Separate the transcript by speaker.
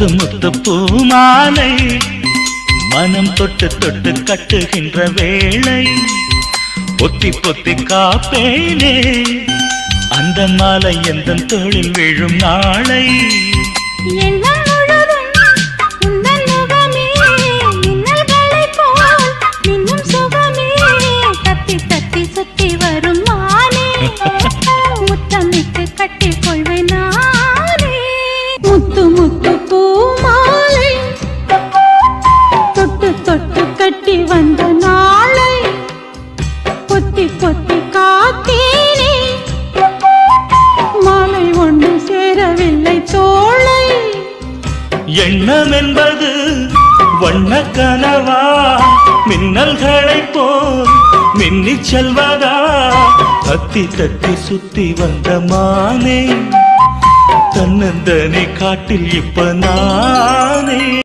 Speaker 1: முத்து முத்து பூமாலை மனம் தொட்டு தொட்டு கட்டுகின்ற வேளை பொத்தி பொத்தி காப்பேனே அந்த மாலை எந்த தொழில் விழும் நாளை.
Speaker 2: என் பொத்தி பொத்தி காத்தேனே. மாலை ஒன்று சேரவில்லை தோளை
Speaker 1: எண்ணம் என்பது வண்ண கனவா? மின்னல்களை போல் மின்னி செல்வதா? தத்தி தத்தி சுத்தி வந்த மானே. தன்னந்தனை காட்டில் இப்ப நானே.